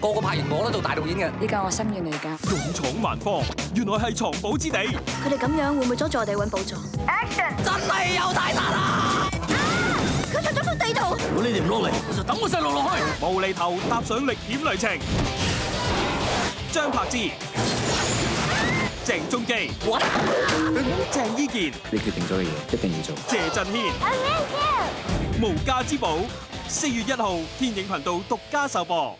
个个拍完我都做大导演嘅，呢个我心愿嚟噶。勇闯万方，原来系藏宝之地。佢哋咁样会唔会阻助我哋揾宝藏真系有大杀啦！佢出咗幅地图。如果你哋唔落嚟，我就等我细路落去。无厘头踏上历险旅程。张柏芝、郑中基、郑伊健，你决定咗嘅嘢一定要做。谢振轩，无家之宝，四月一号天影频道独家首播。